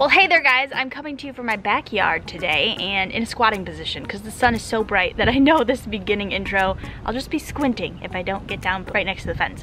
Well, hey there guys, I'm coming to you from my backyard today and in a squatting position because the sun is so bright that I know this beginning intro, I'll just be squinting if I don't get down right next to the fence.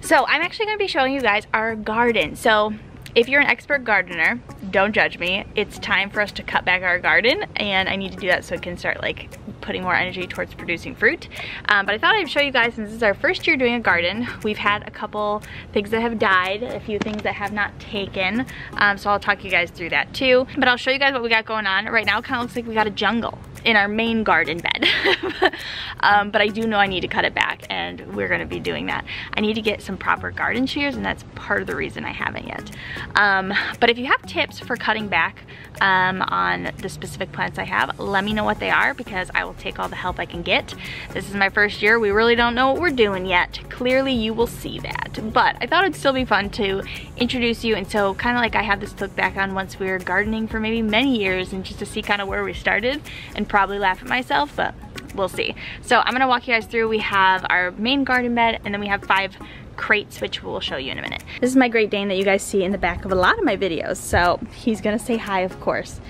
So I'm actually gonna be showing you guys our garden. So if you're an expert gardener, don't judge me. It's time for us to cut back our garden and I need to do that so it can start like putting more energy towards producing fruit. Um, but I thought I'd show you guys since this is our first year doing a garden. We've had a couple things that have died, a few things that have not taken. Um, so I'll talk you guys through that too. But I'll show you guys what we got going on. Right now it kind of looks like we got a jungle in our main garden bed. um, but I do know I need to cut it back and we're gonna be doing that. I need to get some proper garden shears and that's part of the reason I haven't yet. Um, but if you have tips for cutting back um, on the specific plants I have, let me know what they are because I will take all the help I can get. This is my first year. We really don't know what we're doing yet. Clearly you will see that. But I thought it'd still be fun to introduce you and so kind of like I have this look back on once we were gardening for maybe many years and just to see kind of where we started and probably laugh at myself, but we'll see. So I'm gonna walk you guys through. We have our main garden bed and then we have five crates, which we'll show you in a minute. This is my Great Dane that you guys see in the back of a lot of my videos. So he's gonna say hi, of course.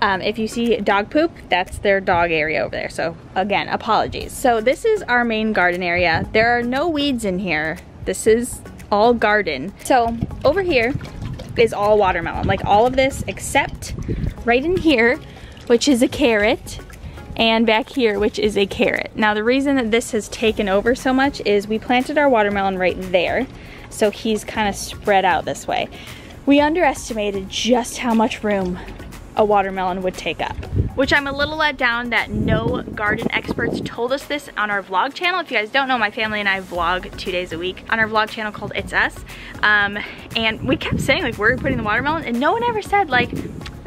Um, if you see dog poop, that's their dog area over there. So again, apologies. So this is our main garden area. There are no weeds in here. This is all garden. So over here is all watermelon. Like all of this except right in here, which is a carrot, and back here, which is a carrot. Now the reason that this has taken over so much is we planted our watermelon right there, so he's kind of spread out this way. We underestimated just how much room a watermelon would take up. Which I'm a little let down that no garden experts told us this on our vlog channel. If you guys don't know, my family and I vlog two days a week on our vlog channel called It's Us. Um, and we kept saying like, where are we putting the watermelon? And no one ever said like,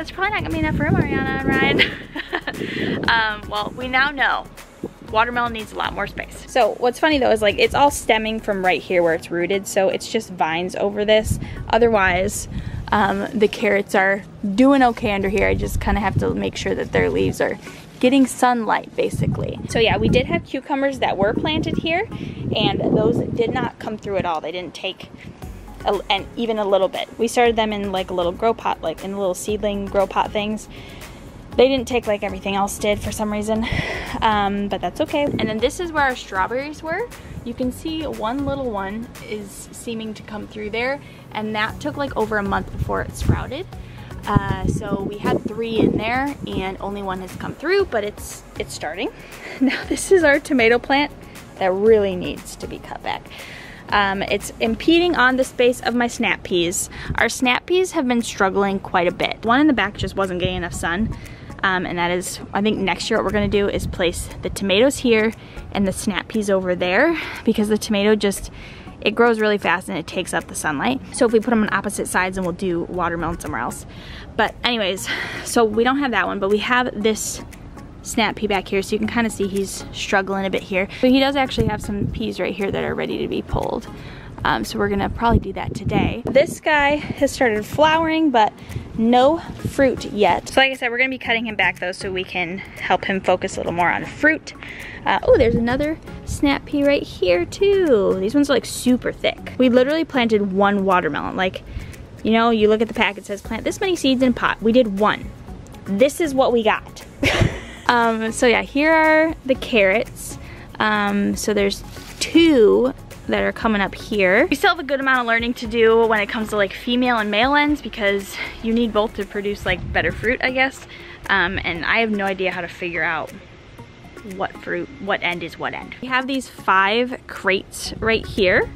that's probably not gonna be enough room, Arianna and Ryan. um, well, we now know watermelon needs a lot more space. So what's funny though is like it's all stemming from right here where it's rooted so it's just vines over this. Otherwise um, the carrots are doing okay under here. I just kind of have to make sure that their leaves are getting sunlight basically. So yeah, we did have cucumbers that were planted here and those did not come through at all. They didn't take and even a little bit. We started them in like a little grow pot, like in little seedling grow pot things. They didn't take like everything else did for some reason, um, but that's okay. And then this is where our strawberries were. You can see one little one is seeming to come through there, and that took like over a month before it sprouted. Uh, so we had three in there and only one has come through, but it's, it's starting. Now this is our tomato plant that really needs to be cut back. Um, it's impeding on the space of my snap peas. Our snap peas have been struggling quite a bit. One in the back just wasn't getting enough sun. Um, and that is, I think next year what we're gonna do is place the tomatoes here and the snap peas over there because the tomato just, it grows really fast and it takes up the sunlight. So if we put them on opposite sides and we'll do watermelon somewhere else. But anyways, so we don't have that one, but we have this snap pea back here so you can kind of see he's struggling a bit here. But he does actually have some peas right here that are ready to be pulled. Um, so we're gonna probably do that today. This guy has started flowering, but no fruit yet. So like I said, we're gonna be cutting him back though so we can help him focus a little more on fruit. Uh, oh, there's another snap pea right here too. These ones are like super thick. We literally planted one watermelon. Like, you know, you look at the pack, it says plant this many seeds in a pot. We did one. This is what we got. Um, so yeah, here are the carrots. Um, so there's two that are coming up here. We still have a good amount of learning to do when it comes to like female and male ends because you need both to produce like better fruit, I guess. Um, and I have no idea how to figure out what fruit, what end is what end. We have these five crates right here.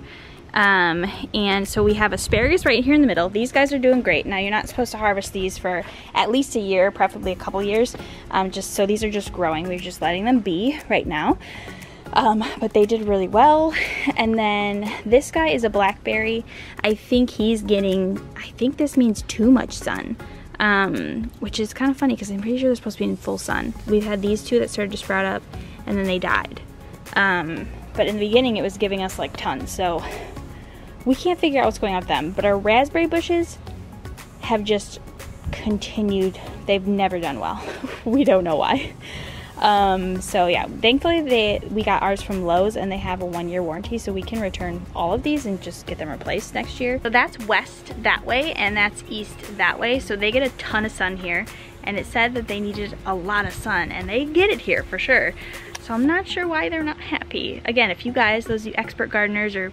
Um, and so we have asparagus right here in the middle. These guys are doing great. Now you're not supposed to harvest these for at least a year, preferably a couple years. Um, just so these are just growing. We're just letting them be right now. Um, but they did really well. And then this guy is a blackberry. I think he's getting, I think this means too much sun. Um, which is kind of funny because I'm pretty sure they're supposed to be in full sun. We've had these two that started to sprout up and then they died. Um, but in the beginning it was giving us like tons. So we can't figure out what's going on with them, but our raspberry bushes have just continued. They've never done well. we don't know why. Um, so yeah, thankfully they we got ours from Lowe's and they have a one year warranty so we can return all of these and just get them replaced next year. So that's west that way and that's east that way. So they get a ton of sun here and it said that they needed a lot of sun and they get it here for sure. So I'm not sure why they're not happy. Again, if you guys, those expert gardeners or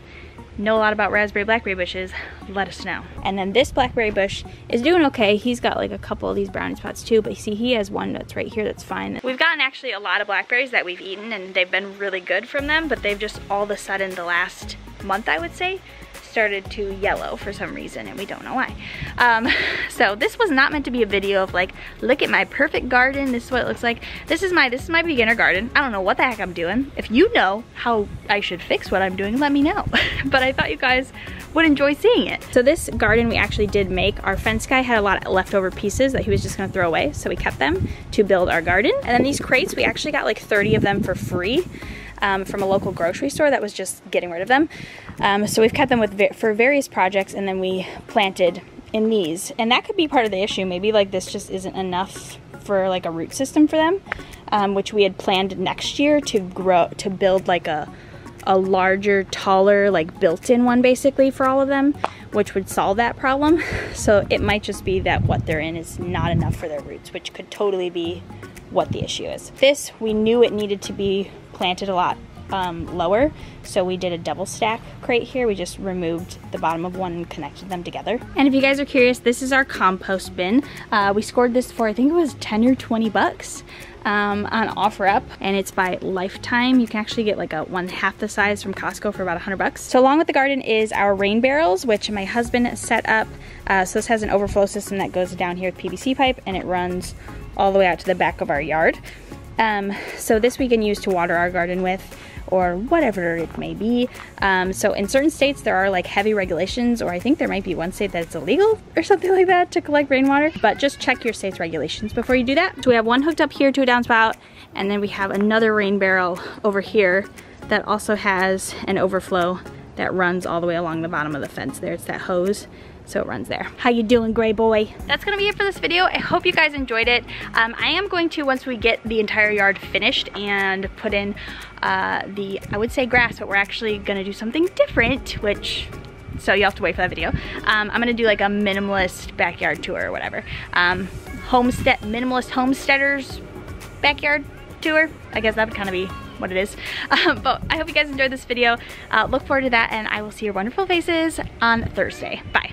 know a lot about raspberry blackberry bushes, let us know. And then this blackberry bush is doing okay. He's got like a couple of these brownie spots too, but see he has one that's right here that's fine. We've gotten actually a lot of blackberries that we've eaten and they've been really good from them, but they've just all of a sudden the last month I would say started to yellow for some reason and we don't know why. Um, so this was not meant to be a video of like, look at my perfect garden, this is what it looks like. This is my, this is my beginner garden. I don't know what the heck I'm doing. If you know how I should fix what I'm doing, let me know. but I thought you guys would enjoy seeing it. So this garden we actually did make. Our fence guy had a lot of leftover pieces that he was just gonna throw away, so we kept them to build our garden. And then these crates, we actually got like 30 of them for free um, from a local grocery store that was just getting rid of them. Um, so we've kept them with for various projects and then we planted in these. And that could be part of the issue. Maybe like this just isn't enough for like a root system for them, um, which we had planned next year to grow, to build like a, a larger, taller, like built-in one basically for all of them, which would solve that problem. So it might just be that what they're in is not enough for their roots, which could totally be what the issue is. This, we knew it needed to be planted a lot um, lower. So we did a double stack crate here. We just removed the bottom of one and connected them together. And if you guys are curious, this is our compost bin. Uh, we scored this for, I think it was 10 or 20 bucks. Um, on OfferUp and it's by lifetime. You can actually get like a one half the size from Costco for about 100 bucks. So along with the garden is our rain barrels, which my husband set up. Uh, so this has an overflow system that goes down here with PVC pipe and it runs all the way out to the back of our yard. Um, so this we can use to water our garden with or whatever it may be. Um, so in certain states there are like heavy regulations or I think there might be one state that it's illegal or something like that to collect rainwater. But just check your state's regulations before you do that. So we have one hooked up here to a downspout and then we have another rain barrel over here that also has an overflow that runs all the way along the bottom of the fence there. It's that hose so it runs there. How you doing, gray boy? That's gonna be it for this video. I hope you guys enjoyed it. Um, I am going to, once we get the entire yard finished and put in uh, the, I would say grass, but we're actually gonna do something different, which so you'll have to wait for that video. Um, I'm gonna do like a minimalist backyard tour or whatever. Um, homestead, minimalist homesteaders backyard tour. I guess that would kind of be what it is. Um, but I hope you guys enjoyed this video. Uh, look forward to that and I will see your wonderful faces on Thursday. Bye.